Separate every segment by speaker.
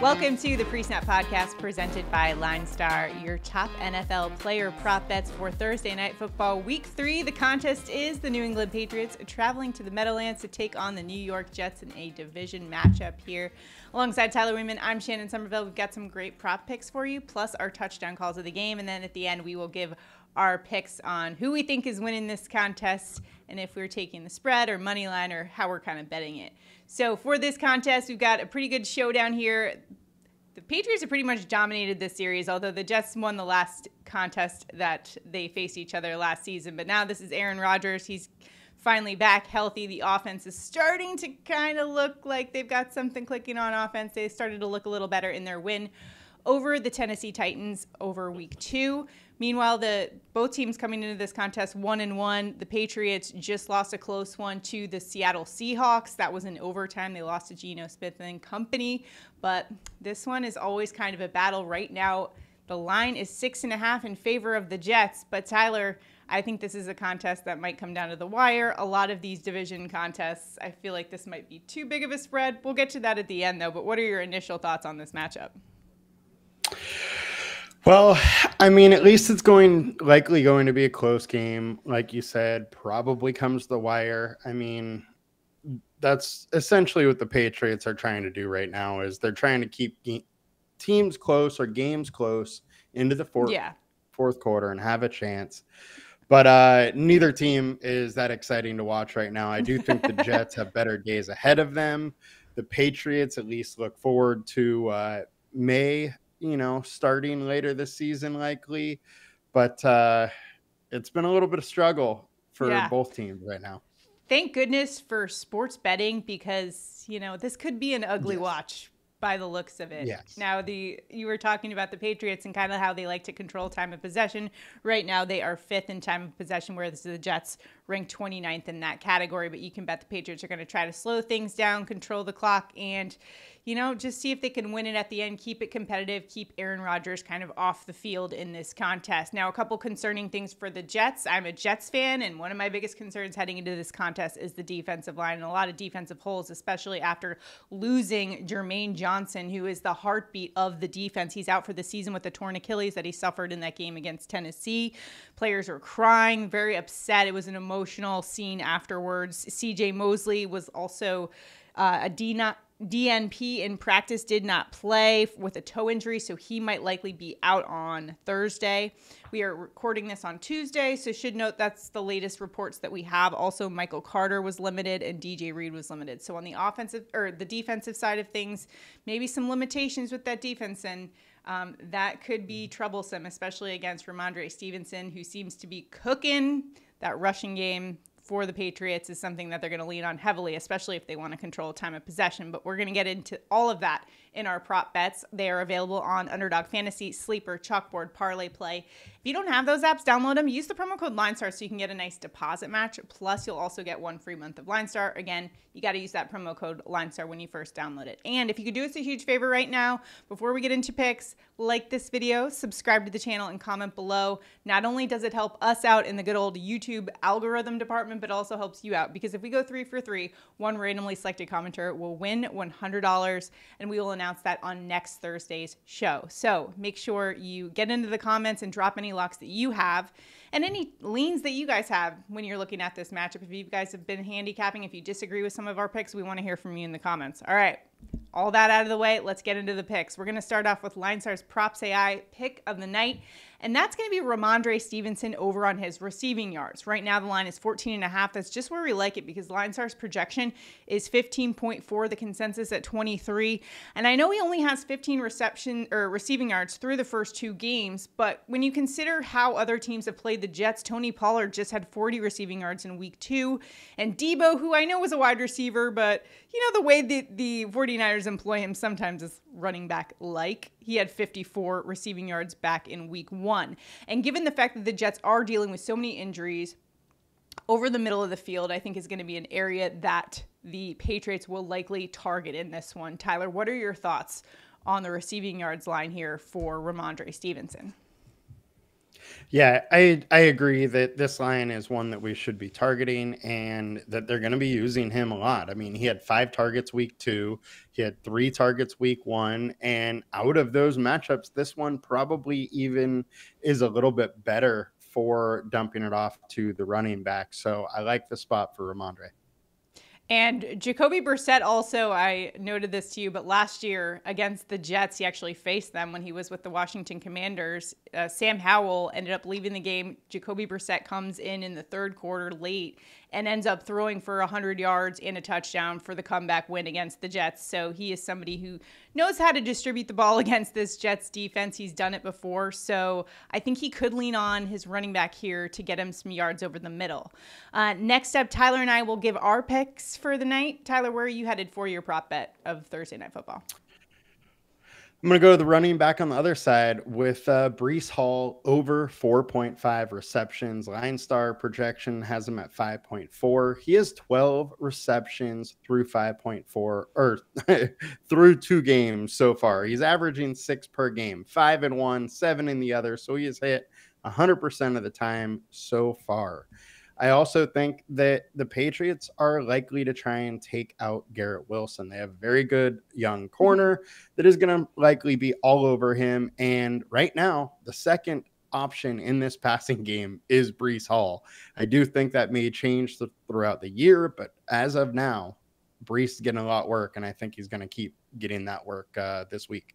Speaker 1: Welcome to the Pre-Snap Podcast presented by LineStar, your top NFL player prop bets for Thursday Night Football Week 3. The contest is the New England Patriots traveling to the Meadowlands to take on the New York Jets in a division matchup here. Alongside Tyler Wiemann, I'm Shannon Sommerville. We've got some great prop picks for you, plus our touchdown calls of the game. And then at the end, we will give our picks on who we think is winning this contest and if we're taking the spread or money line or how we're kind of betting it. So for this contest, we've got a pretty good showdown here. The Patriots have pretty much dominated this series, although the Jets won the last contest that they faced each other last season. But now this is Aaron Rodgers. He's finally back healthy. The offense is starting to kind of look like they've got something clicking on offense. They started to look a little better in their win over the Tennessee Titans over week two. Meanwhile, the both teams coming into this contest one and one. The Patriots just lost a close one to the Seattle Seahawks. That was in overtime. They lost to Geno Smith and company. But this one is always kind of a battle right now. The line is six and a half in favor of the Jets. But Tyler, I think this is a contest that might come down to the wire. A lot of these division contests, I feel like this might be too big of a spread. We'll get to that at the end, though. But what are your initial thoughts on this matchup?
Speaker 2: Well, I mean, at least it's going likely going to be a close game, like you said. Probably comes the wire. I mean, that's essentially what the Patriots are trying to do right now. Is they're trying to keep teams close or games close into the fourth yeah. fourth quarter and have a chance. But uh, neither team is that exciting to watch right now. I do think the Jets have better days ahead of them. The Patriots at least look forward to uh, Maye you know, starting later this season, likely. But uh, it's been a little bit of struggle for yeah. both teams right now.
Speaker 1: Thank goodness for sports betting because, you know, this could be an ugly yes. watch by the looks of it.
Speaker 2: Yes.
Speaker 1: Now the you were talking about the Patriots and kind of how they like to control time of possession. Right now they are fifth in time of possession, whereas the Jets ranked 29th in that category. But you can bet the Patriots are going to try to slow things down, control the clock, and you know, just see if they can win it at the end, keep it competitive, keep Aaron Rodgers kind of off the field in this contest. Now, a couple concerning things for the Jets. I'm a Jets fan, and one of my biggest concerns heading into this contest is the defensive line and a lot of defensive holes, especially after losing Jermaine Johnson, who is the heartbeat of the defense. He's out for the season with the torn Achilles that he suffered in that game against Tennessee. Players were crying, very upset. It was an emotional scene afterwards. CJ Mosley was also uh, a D not DNP in practice did not play with a toe injury, so he might likely be out on Thursday. We are recording this on Tuesday, so should note that's the latest reports that we have. Also, Michael Carter was limited and DJ Reed was limited. So on the offensive or the defensive side of things, maybe some limitations with that defense and um, that could be troublesome, especially against Rhamondre Stevenson, who seems to be cooking that rushing game for the Patriots is something that they're going to lean on heavily, especially if they want to control time of possession. But we're going to get into all of that in our prop bets. They are available on Underdog Fantasy, Sleeper, Chalkboard, Parlay Play. If you don't have those apps, download them. Use the promo code LineStar so you can get a nice deposit match. Plus, you'll also get one free month of LineStar. Again, you got to use that promo code LineStar when you first download it. And if you could do us a huge favor right now, before we get into picks, like this video, subscribe to the channel, and comment below. Not only does it help us out in the good old YouTube algorithm department, but also helps you out because if we go three for three, one randomly selected commenter will win $100 and we will announce that on next Thursday's show. So make sure you get into the comments and drop any locks that you have and any leans that you guys have when you're looking at this matchup. If you guys have been handicapping, if you disagree with some of our picks, we want to hear from you in the comments. All right. All that out of the way, let's get into the picks. We're going to start off with LineStar's Props AI pick of the night and that's going to be Rhamondre Stevenson over on his receiving yards. Right now, the line is 14 and a half. That's just where we like it because LineStar's projection is 15.4, the consensus at 23. And I know he only has 15 reception or receiving yards through the first two games, but when you consider how other teams have played the Jets, Tony Pollard just had 40 receiving yards in week two. And Deebo, who I know was a wide receiver, but you know, the way the, the 49ers employ him sometimes is running back like. He had 54 receiving yards back in week one. And given the fact that the Jets are dealing with so many injuries, over the middle of the field, I think is going to be an area that the Patriots will likely target in this one. Tyler, what are your thoughts on the receiving yards line here for Rhamondre Stevenson?
Speaker 2: Yeah, I I agree that this line is one that we should be targeting and that they're going to be using him a lot. I mean, he had 5 targets week 2, he had 3 targets week 1, and out of those matchups this one probably even is a little bit better for dumping it off to the running back. So, I like the spot for Rhamondre.
Speaker 1: And Jacoby Brissett also, I noted this to you, but last year against the Jets, he actually faced them when he was with the Washington Commanders. Uh, Sam Howell ended up leaving the game. Jacoby Brissett comes in in the third quarter late and ends up throwing for 100 yards and a touchdown for the comeback win against the Jets. So he is somebody who knows how to distribute the ball against this Jets defense. He's done it before. So I think he could lean on his running back here to get him some yards over the middle. Uh, next up, Tyler and I will give our picks for the night. Tyler, where are you headed for your prop bet of Thursday Night Football?
Speaker 2: I'm going to go to the running back on the other side with uh, Breece Hall over 4.5 receptions. Line star projection has him at 5.4. He has 12 receptions through 5.4 or through two games so far. He's averaging six per game, five in one, seven in the other. So he has hit 100% of the time so far. I also think that the Patriots are likely to try and take out Garrett Wilson. They have a very good young mm-hmm. corner that is going to likely be all over him. And right now, the second option in this passing game is Breece Hall. I do think that may change the, throughout the year, but as of now, Breece is getting a lot of work, and I think he's going to keep getting that work uh, this week.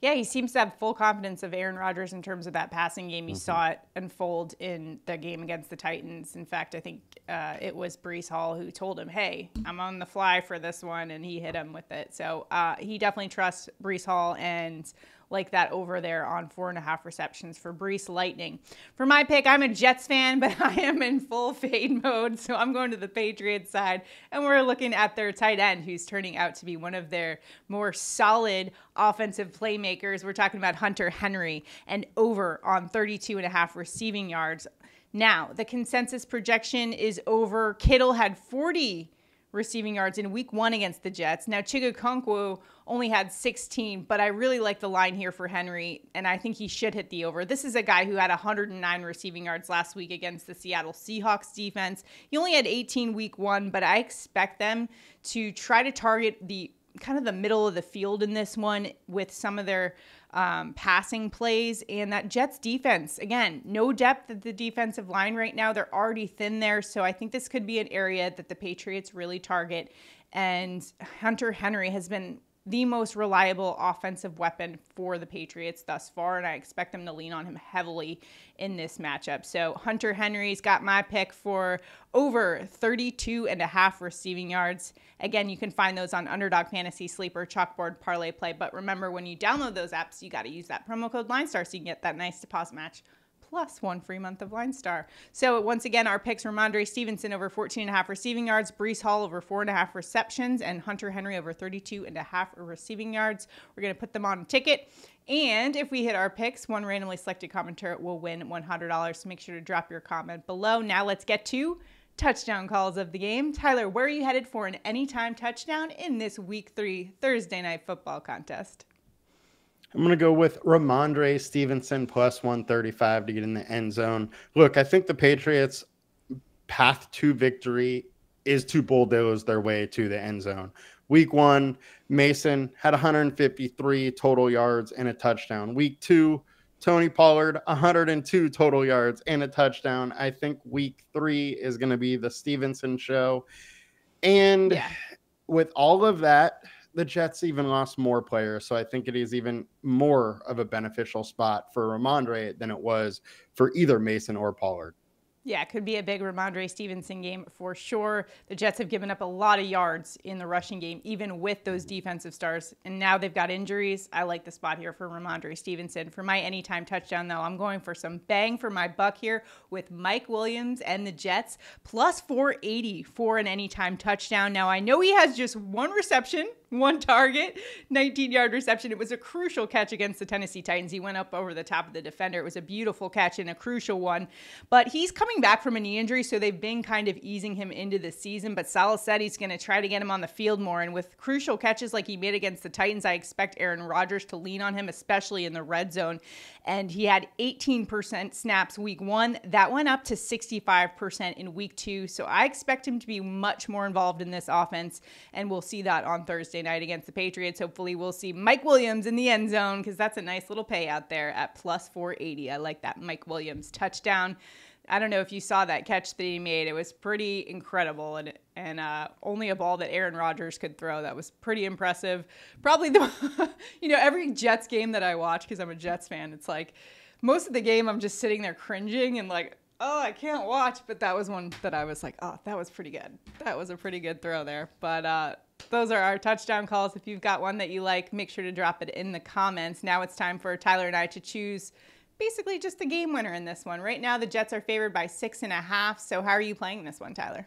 Speaker 1: Yeah, he seems to have full confidence of Aaron Rodgers in terms of that passing game. You mm-hmm. saw it unfold in the game against the Titans. In fact, I think uh, it was Breece Hall who told him, "Hey, I'm on the fly for this one," and he hit him with it. So uh, he definitely trusts Breece Hall and like that over there on four and a half receptions for Breece Lightning. For my pick, I'm a Jets fan, but I am in full fade mode. So I'm going to the Patriots side, and we're looking at their tight end, who's turning out to be one of their more solid offensive playmakers. We're talking about Hunter Henry and over on 32 and a half receiving yards. Now, the consensus projection is over. Kittle had 40 receiving yards in week one against the Jets. Now, Chig only had 16, but I really like the line here for Henry, and I think he should hit the over. This is a guy who had 109 receiving yards last week against the Seattle Seahawks defense. He only had 18 week one, but I expect them to try to target the kind of the middle of the field in this one with some of their um, passing plays. And that Jets defense, again, no depth at the defensive line right now. They're already thin there. So I think this could be an area that the Patriots really target. And Hunter Henry has been the most reliable offensive weapon for the Patriots thus far, and I expect them to lean on him heavily in this matchup. So Hunter Henry's got my pick for over 32 and a half receiving yards. Again, you can find those on Underdog Fantasy Sleeper, Chalkboard, Parlay Play. But remember, when you download those apps, you got to use that promo code LineStar so you can get that nice deposit match plus one free month of Line Star. So once again, our picks Rhamondre Stevenson over 14 and a half receiving yards, Breece Hall over four and a half receptions, and Hunter Henry over 32 and a half receiving yards. We're going to put them on a ticket. And if we hit our picks, one randomly selected commenter will win $100. So make sure to drop your comment below. Now let's get to touchdown calls of the game. Tyler, where are you headed for an anytime touchdown in this week three Thursday night football contest?
Speaker 2: I'm going to go with Rhamondre Stevenson plus 135 to get in the end zone. Look, I think the Patriots' path to victory is to bulldoze their way to the end zone. Week one, Mason had 153 total yards and a touchdown. Week two, Tony Pollard, 102 total yards and a touchdown. I think week three is going to be the Stevenson show. And yeah. with all of that, the Jets even lost more players. So I think it is even more of a beneficial spot for Rhamondre than it was for either Mason or Pollard.
Speaker 1: Yeah, it could be a big Rhamondre Stevenson game for sure. The Jets have given up a lot of yards in the rushing game, even with those mm-hmm. defensive stars. And now they've got injuries. I like the spot here for Rhamondre Stevenson. For my anytime touchdown, though, I'm going for some bang for my buck here with Mike Williams and the Jets, plus 480 for an anytime touchdown. Now, I know he has just one reception one target, 19 yard reception. It was a crucial catch against the Tennessee Titans. He went up over the top of the defender. It was a beautiful catch and a crucial one. But he's coming back from a knee injury, so they've been kind of easing him into the season. But he's going to try to get him on the field more. And with crucial catches like he made against the Titans, I expect Aaron Rodgers to lean on him, especially in the red zone. And he had 18% snaps week one. That went up to 65% in week two. So I expect him to be much more involved in this offense. And we'll see that on Thursday night against the Patriots. Hopefully, we'll see Mike Williams in the end zone because that's a nice little payout there at plus 480. I like that Mike Williams touchdown. I don't know if you saw that catch that he made. It was pretty incredible and and uh, only a ball that Aaron Rodgers could throw. That was pretty impressive. Probably the you know every Jets game that I watch because I'm a Jets fan. It's like most of the game I'm just sitting there cringing and like oh I can't watch. But that was one that I was like oh that was pretty good. That was a pretty good throw there. But uh, those are our touchdown calls. If you've got one that you like, make sure to drop it in the comments. Now it's time for Tyler and I to choose basically just the game winner in this one. Right now, the Jets are favored by six and a half. So, how are you playing this one, Tyler?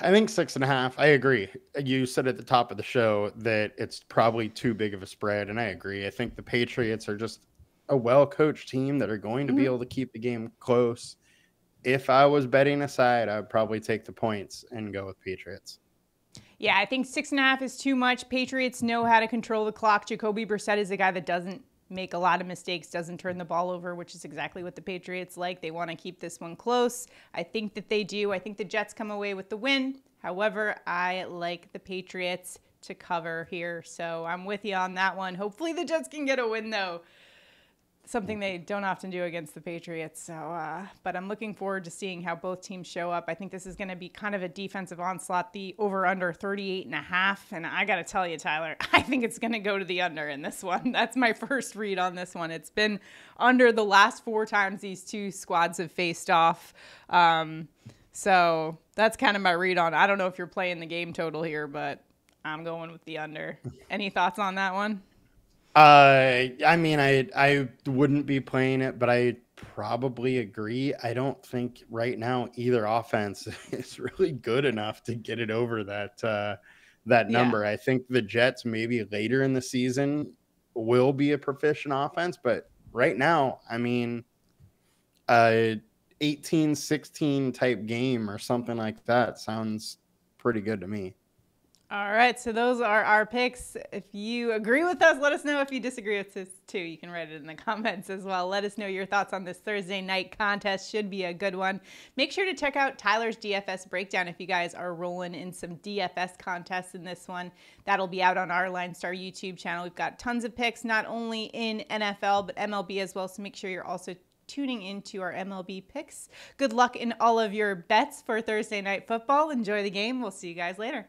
Speaker 2: I think six and a half. I agree. You said at the top of the show that it's probably too big of a spread, and I agree. I think the Patriots are just a well coached team that are going to mm-hmm. be able to keep the game close. If I was betting aside, I would probably take the points and go with Patriots.
Speaker 1: Yeah, I think six and a half is too much. Patriots know how to control the clock. Jacoby Brissett is a guy that doesn't make a lot of mistakes, doesn't turn the ball over, which is exactly what the Patriots like. They want to keep this one close. I think that they do. I think the Jets come away with the win. However, I like the Patriots to cover here. So I'm with you on that one. Hopefully the Jets can get a win though something they don't often do against the Patriots. So, uh, but I'm looking forward to seeing how both teams show up. I think this is going to be kind of a defensive onslaught. The over under 38 and a half, and I got to tell you, Tyler, I think it's going to go to the under in this one. That's my first read on this one. It's been under the last four times these two squads have faced off. Um, so that's kind of my read on. I don't know if you're playing the game total here, but I'm going with the under. Any thoughts on that one?
Speaker 2: Uh, I mean, I I wouldn't be playing it, but I probably agree. I don't think right now either offense is really good enough to get it over that uh, that number. Yeah. I think the Jets maybe later in the season will be a proficient offense, but right now, I mean, a 18-16 type game or something like that sounds pretty good to me.
Speaker 1: All right, so those are our picks. If you agree with us, let us know. If you disagree with us too, you can write it in the comments as well. Let us know your thoughts on this Thursday night contest. Should be a good one. Make sure to check out Tyler's DFS breakdown if you guys are rolling in some DFS contests in this one. That'll be out on our Line Star YouTube channel. We've got tons of picks, not only in NFL but MLB as well. So make sure you're also tuning into our MLB picks. Good luck in all of your bets for Thursday night football. Enjoy the game. We'll see you guys later.